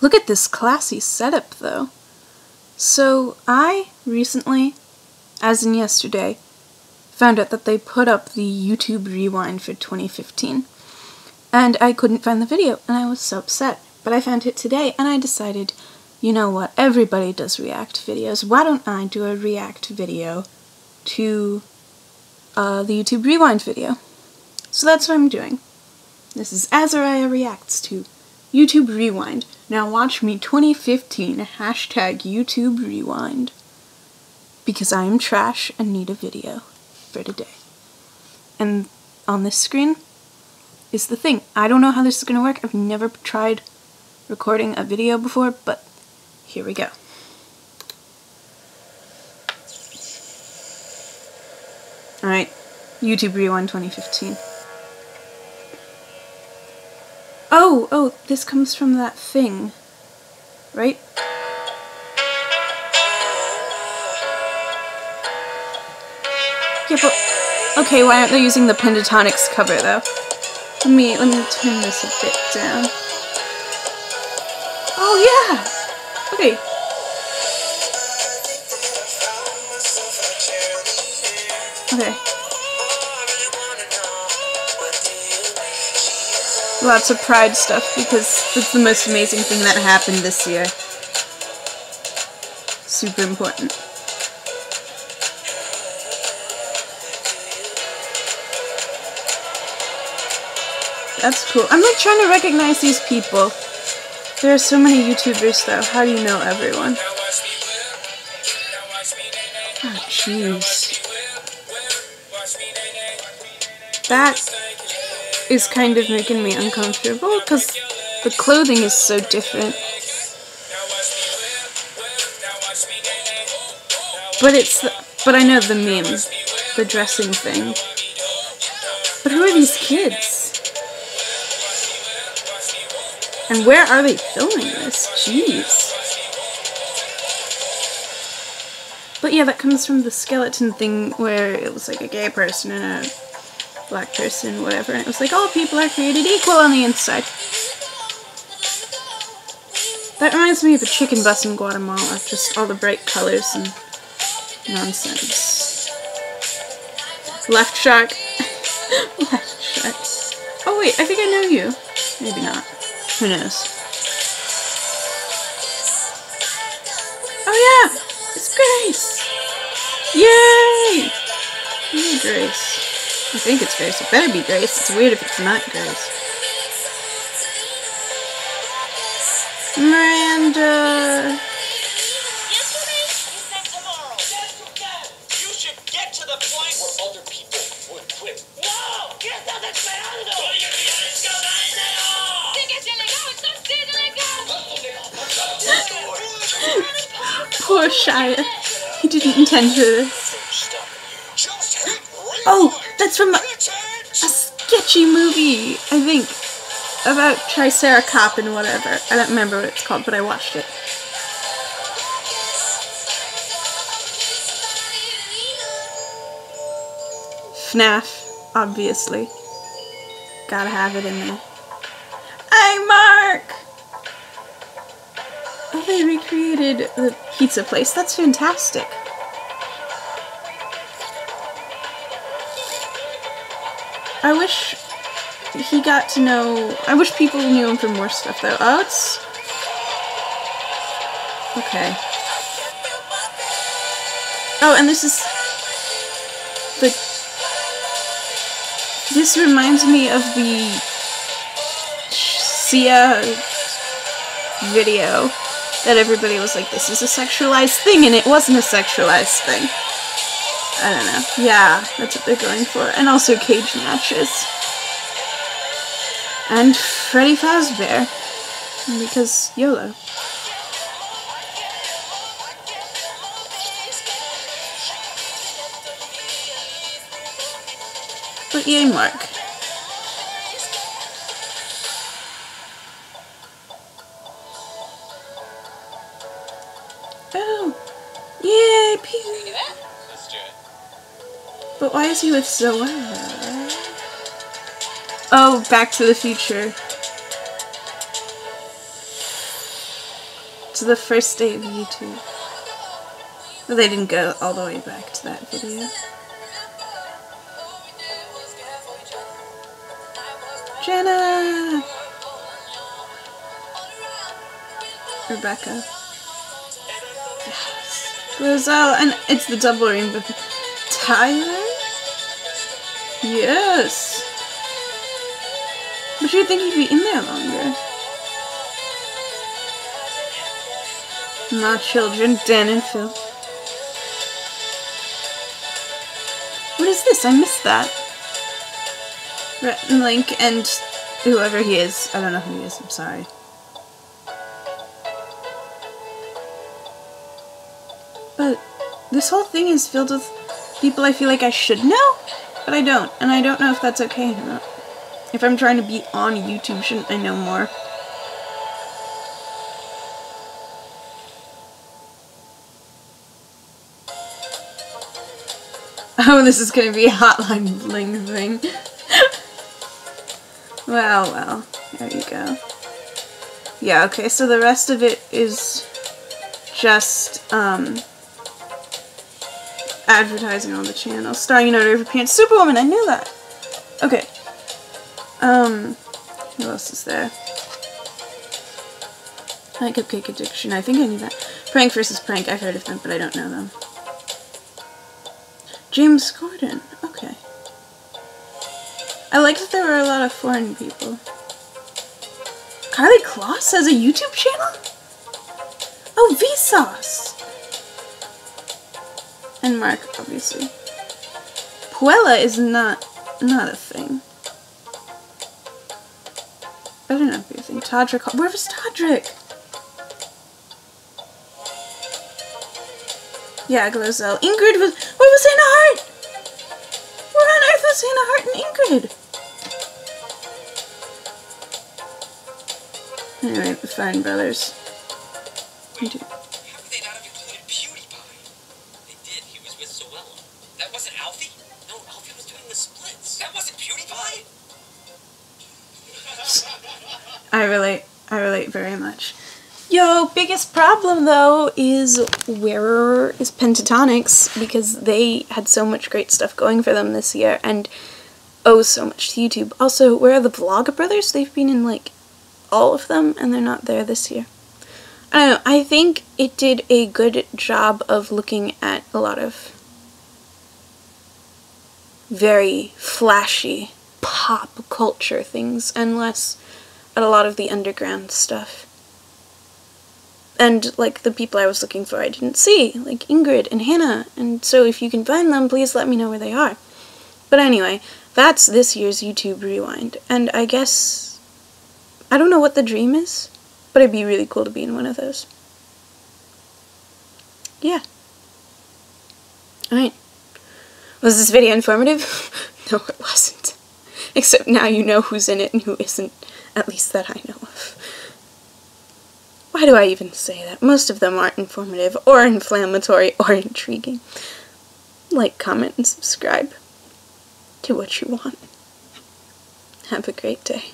Look at this classy setup, though. So, I recently, as in yesterday, found out that they put up the YouTube Rewind for 2015. And I couldn't find the video, and I was so upset. But I found it today, and I decided, you know what, everybody does react videos. Why don't I do a react video to uh, the YouTube Rewind video? So that's what I'm doing. This is Azaria Reacts to YouTube Rewind. Now watch me 2015 hashtag YouTube Rewind. Because I am trash and need a video for today. And on this screen is the thing. I don't know how this is going to work. I've never tried recording a video before, but here we go. Alright, YouTube Rewind 2015. Oh, oh, this comes from that thing, right? Yeah, but okay, why aren't they using the Pentatonix cover though? Let me let me turn this a bit down. Oh yeah. Okay. Okay. Lots of pride stuff because it's the most amazing thing that happened this year. Super important. That's cool. I'm like trying to recognize these people. There are so many YouTubers though. How do you know everyone? Oh, jeez. That is kind of making me uncomfortable because the clothing is so different. But it's, but I know the meme, the dressing thing. But who are these kids? And where are they filming this? Jeez. But yeah, that comes from the skeleton thing where it was like a gay person and a black person, whatever, and it was like all people are created equal on the inside. That reminds me of a chicken bus in Guatemala, just all the bright colors and nonsense. Left shark. Left shark. Oh wait, I think I know you. Maybe not. Who knows? Oh yeah! It's Grace! Yay! Yay, Grace. I think it's Grace. It better be Grace. It's weird if it's not Grace. Miranda... Poor Shia. He didn't intend for this. Oh, that's from a, a sketchy movie, I think, about Triceracop and whatever. I don't remember what it's called, but I watched it. FNAF, obviously. Gotta have it in there. Hey, Mark! Oh, they recreated the pizza place. That's fantastic. I wish he got to know... I wish people knew him for more stuff, though. Oh, it's... Okay. Oh, and this is... The... This reminds me of the... Sia video that everybody was like, this is a sexualized thing, and it wasn't a sexualized thing. I don't know. Yeah, that's what they're going for. And also cage matches. And Freddy Fazbear. Because YOLO. But yay, Mark. But why is he with Zoe? Oh, Back to the Future. to the first day of YouTube. But they didn't go all the way back to that video. Jenna! Rebecca. Yes. Roselle, and it's the double but Tyler? Yes. But you'd think he'd be in there longer. My children, Dan and Phil. What is this? I missed that. Rhett and Link and whoever he is. I don't know who he is. I'm sorry. But this whole thing is filled with people I feel like I should know, but I don't. And I don't know if that's okay or not. If I'm trying to be on YouTube, shouldn't I know more? Oh, this is gonna be a hotline bling thing. well, well, there you go. Yeah, okay, so the rest of it is just, um, advertising on the channel. Order of appearance. Superwoman, I knew that! Okay. Um, who else is there? My Cupcake Addiction, I think I knew that. Prank versus Prank, I've heard of them, but I don't know them. James Corden. Okay. I like that there were a lot of foreign people. Karlie Kloss has a YouTube channel? Oh, Vsauce! And Mark, obviously. Puella is not, not a thing. Better not be a thing. Todrick, where was Todrick? Yeah, Glozell. Ingrid was. Where was Hannah Hart? Where on earth was Hannah Hart and Ingrid? Anyway, the Fine Brothers. Wait, how with Zoella. That wasn't Alfie? No, Alfie was doing the splits. That wasn't PewDiePie? I relate. I relate very much. Yo, biggest problem though is where is Pentatonix because they had so much great stuff going for them this year and owe so much to YouTube. Also, where are the Vlogger brothers? They've been in like all of them and they're not there this year. I don't know, I think it did a good job of looking at a lot of very flashy pop culture things and less at a lot of the underground stuff. And like the people I was looking for I didn't see, like Ingrid and Hannah, and so if you can find them, please let me know where they are. But anyway, that's this year's YouTube Rewind, and I guess, I don't know what the dream is, but it'd be really cool to be in one of those. Yeah. Alright. Was this video informative? no, it wasn't. Except now you know who's in it and who isn't, at least that I know of. Why do I even say that? Most of them aren't informative or inflammatory or intriguing. Like, comment, and subscribe. Do what you want. Have a great day.